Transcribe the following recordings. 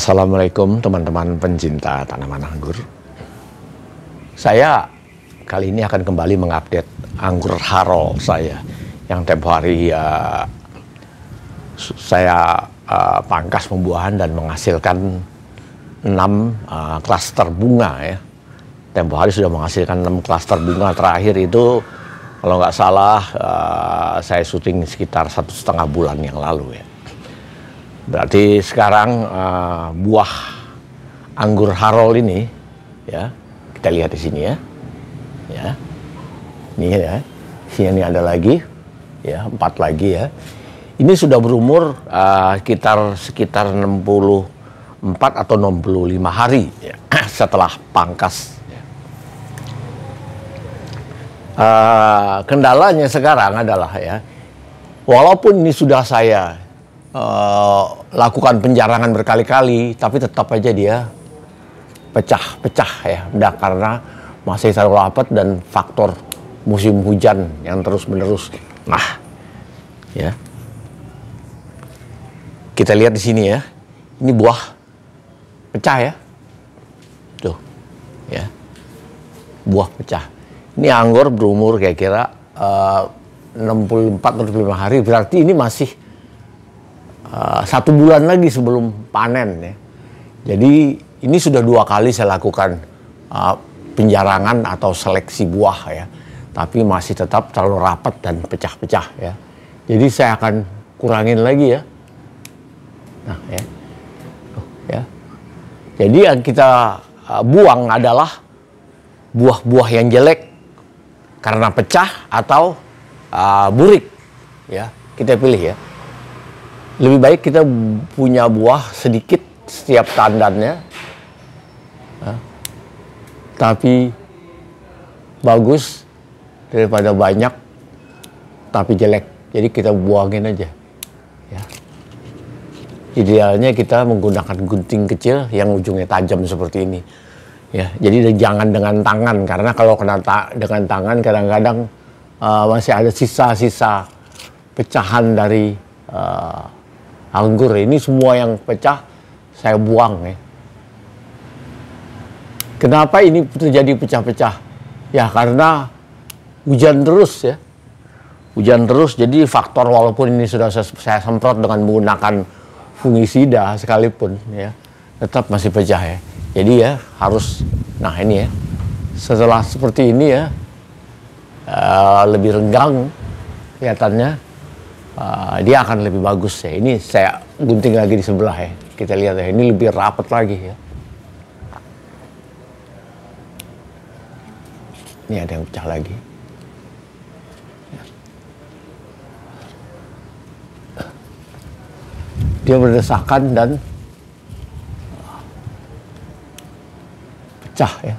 Assalamualaikum teman-teman pencinta tanaman anggur. Saya kali ini akan kembali mengupdate anggur haro saya yang tempo hari uh, saya uh, pangkas pembuahan dan menghasilkan 6 uh, klaster bunga ya. Tempo hari sudah menghasilkan 6 klaster bunga terakhir itu kalau nggak salah uh, saya syuting sekitar satu setengah bulan yang lalu ya. Berarti sekarang uh, buah anggur harol ini ya kita lihat di sini ya. Ya. Ini ya. Sini ada lagi ya, empat lagi ya. Ini sudah berumur uh, sekitar sekitar 64 atau 65 hari ya, setelah pangkas. Uh, kendalanya sekarang adalah ya, walaupun ini sudah saya uh, lakukan penjarangan berkali-kali, tapi tetap aja dia pecah-pecah ya, udah karena masih terlalu rapat dan faktor musim hujan yang terus-menerus. Nah, ya, kita lihat di sini ya, ini buah pecah ya, tuh, ya, buah pecah. Ini anggur berumur kira-kira uh, 64 65 hari, berarti ini masih uh, satu bulan lagi sebelum panen ya. Jadi ini sudah dua kali saya lakukan uh, penjarangan atau seleksi buah ya, tapi masih tetap terlalu rapat dan pecah-pecah ya. Jadi saya akan kurangin lagi ya. Nah ya, Tuh, ya. Jadi yang kita uh, buang adalah buah-buah yang jelek karena pecah atau uh, burik ya. Kita pilih ya lebih baik kita punya buah sedikit setiap tandannya, ya. tapi bagus daripada banyak tapi jelek. Jadi kita buangin aja. Ya. Idealnya kita menggunakan gunting kecil yang ujungnya tajam seperti ini. Ya, jadi jangan dengan tangan karena kalau kena ta dengan tangan kadang-kadang uh, masih ada sisa-sisa pecahan dari uh, anggur ini semua yang pecah saya buang ya. Kenapa ini terjadi pecah-pecah? Ya karena hujan terus ya. Hujan terus jadi faktor walaupun ini sudah saya semprot dengan menggunakan fungisida sekalipun ya tetap masih pecah ya. Jadi ya harus nah ini ya. Setelah seperti ini ya uh, lebih renggang kelihatannya uh, dia akan lebih bagus ya. Ini saya gunting lagi di sebelah ya. Kita lihat ya, ini lebih rapat lagi ya. Ini ada yang pecah lagi. Dia berdesakan dan pecah ya.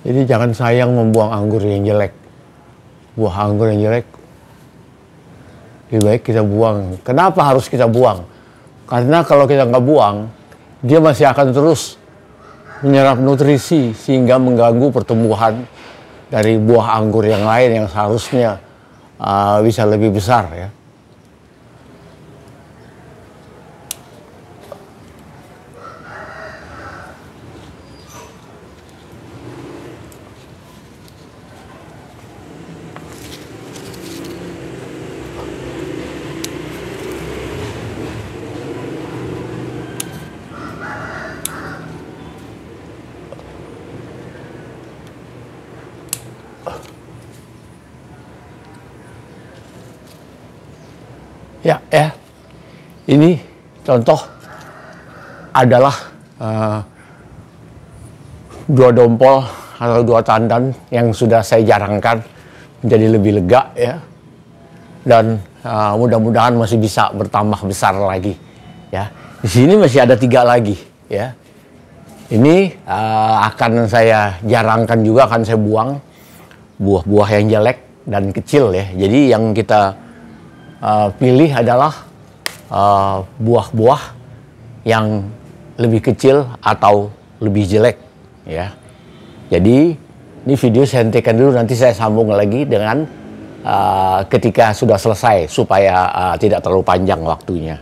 Jadi jangan sayang membuang anggur yang jelek. Buah anggur yang jelek lebih baik kita buang. Kenapa harus kita buang? Karena kalau kita nggak buang, dia masih akan terus menyerap nutrisi sehingga mengganggu pertumbuhan dari buah anggur yang lain yang seharusnya uh, bisa lebih besar ya. Ya, ya. Ini contoh adalah uh, dua dompol atau dua tandan yang sudah saya jarangkan menjadi lebih lega ya. Dan uh, mudah-mudahan masih bisa bertambah besar lagi ya. Di sini masih ada tiga lagi, ya. Ini uh, akan saya jarangkan juga, akan saya buang buah-buah yang jelek dan kecil ya. Jadi yang kita uh, pilih adalah uh, buah-buah yang lebih kecil atau lebih jelek, ya. Jadi ini video saya hentikan dulu, nanti saya sambung lagi dengan uh, ketika sudah selesai supaya uh, tidak terlalu panjang waktunya.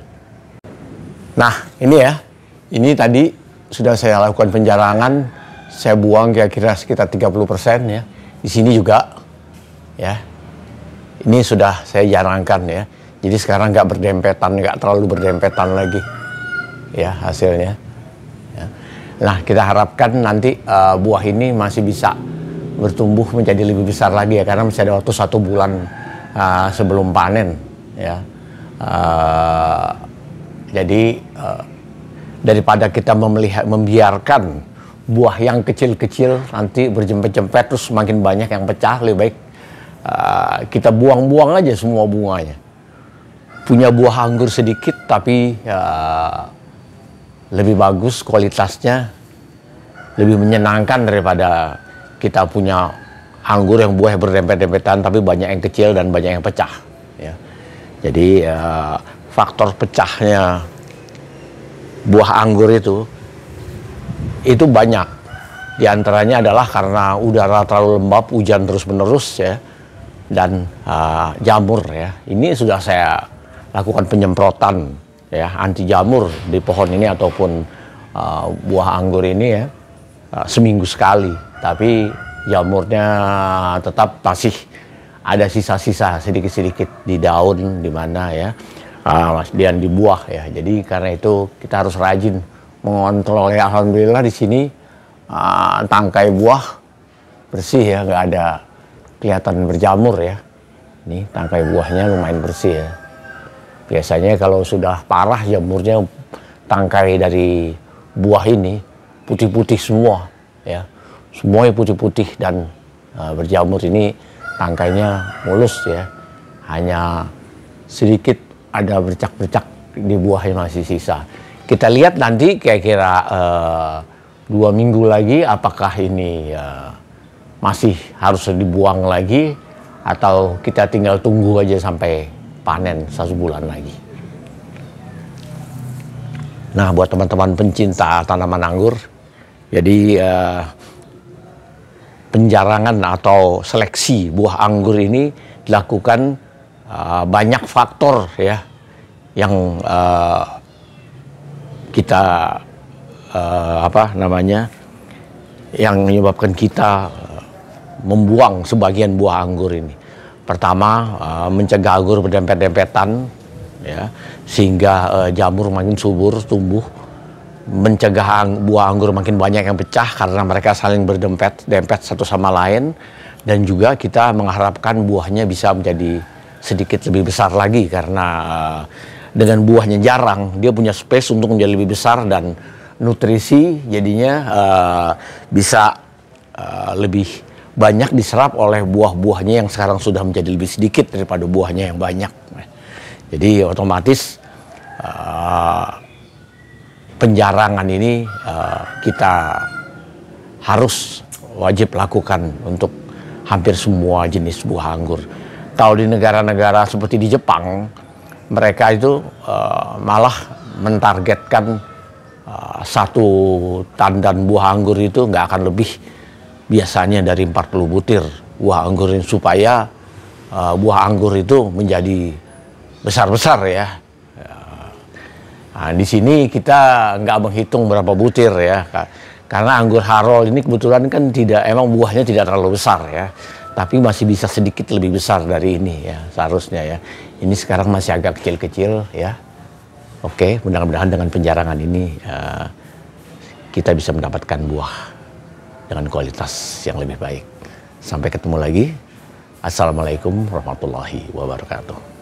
Nah, ini ya. Ini tadi sudah saya lakukan penjarangan, saya buang kira-kira sekitar 30% ya. Di sini juga ya. Ini sudah saya jarangkan ya. Jadi sekarang nggak berdempetan, nggak terlalu berdempetan lagi ya hasilnya. Ya. Nah, kita harapkan nanti uh, buah ini masih bisa bertumbuh menjadi lebih besar lagi ya karena masih ada waktu satu bulan uh, sebelum panen ya. Uh, jadi uh, daripada kita memelihat, membiarkan buah yang kecil-kecil nanti berjempet-jempet terus semakin banyak yang pecah lebih baik uh, kita buang-buang aja semua bunganya. Punya buah anggur sedikit tapi uh, lebih bagus kualitasnya lebih menyenangkan daripada kita punya anggur yang buah berdempet-dempetan tapi banyak yang kecil dan banyak yang pecah ya. Jadi uh, faktor pecahnya buah anggur itu itu banyak. Di antaranya adalah karena udara terlalu lembab, hujan terus-menerus ya, dan uh, jamur ya. Ini sudah saya lakukan penyemprotan ya anti jamur di pohon ini ataupun uh, buah anggur ini ya uh, seminggu sekali. Tapi jamurnya tetap masih ada sisa-sisa sedikit-sedikit di daun di mana ya uh, dan di buah ya. Jadi karena itu kita harus rajin mengontrol ya. Alhamdulillah di sini uh, tangkai buah bersih ya, nggak ada kelihatan berjamur ya. Ini tangkai buahnya lumayan bersih ya. Biasanya kalau sudah parah jamurnya tangkai dari buah ini putih-putih semua ya. Semuanya putih-putih dan uh, berjamur ini tangkainya mulus ya. Hanya sedikit ada bercak-bercak di buah yang masih sisa. Kita lihat nanti kira-kira uh, dua minggu lagi apakah ini uh, masih harus dibuang lagi atau kita tinggal tunggu aja sampai panen satu bulan lagi. Nah, buat teman-teman pencinta tanaman anggur, jadi uh, penjarangan atau seleksi buah anggur ini dilakukan uh, banyak faktor ya yang uh, kita uh, apa namanya yang menyebabkan kita membuang sebagian buah anggur ini. Pertama, uh, mencegah anggur berdempet-dempetan, ya, sehingga uh, jamur makin subur tumbuh. Mencegah buah anggur makin banyak yang pecah karena mereka saling berdempet, dempet satu sama lain. Dan juga kita mengharapkan buahnya bisa menjadi sedikit lebih besar lagi karena uh, dengan buahnya jarang dia punya space untuk menjadi lebih besar dan nutrisi jadinya uh, bisa uh, lebih banyak diserap oleh buah-buahnya yang sekarang sudah menjadi lebih sedikit daripada buahnya yang banyak. Jadi otomatis uh, penjarangan ini uh, kita harus wajib lakukan untuk hampir semua jenis buah anggur. Kalau di negara-negara seperti di Jepang, mereka itu uh, malah mentargetkan uh, satu tandan buah anggur itu nggak akan lebih biasanya dari 40 butir buah anggur ini supaya uh, buah anggur itu menjadi besar-besar ya. Nah, di sini kita nggak menghitung berapa butir ya, karena anggur Harol ini kebetulan kan tidak emang buahnya tidak terlalu besar ya tapi masih bisa sedikit lebih besar dari ini ya seharusnya ya. Ini sekarang masih agak kecil-kecil ya. Oke, mudah-mudahan dengan penjarangan ini uh, kita bisa mendapatkan buah dengan kualitas yang lebih baik. Sampai ketemu lagi. Assalamualaikum warahmatullahi wabarakatuh.